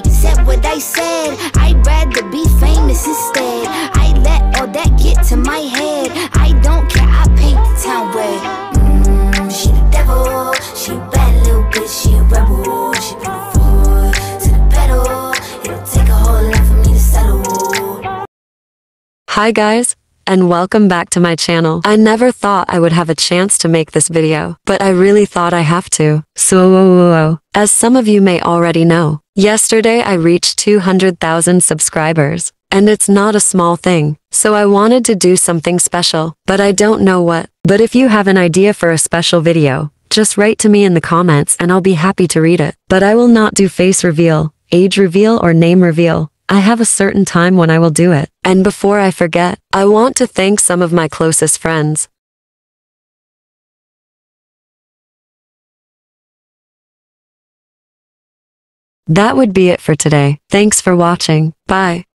What I said. I'd rather be famous instead. I let all that get to my head. I don't care, I paint the town red. Mm, she the devil, she a bad little bitch, she a rebel. She bring the foot to the pedal. It'll take a whole lot for me to settle. Hi guys, and welcome back to my channel. I never thought I would have a chance to make this video, but I really thought I have to. So, as some of you may already know, yesterday I reached 200,000 subscribers. And it's not a small thing, so I wanted to do something special, but I don't know what. But if you have an idea for a special video, just write to me in the comments and I'll be happy to read it. But I will not do face reveal, age reveal or name reveal. I have a certain time when I will do it. And before I forget, I want to thank some of my closest friends. That would be it for today. Thanks for watching. Bye.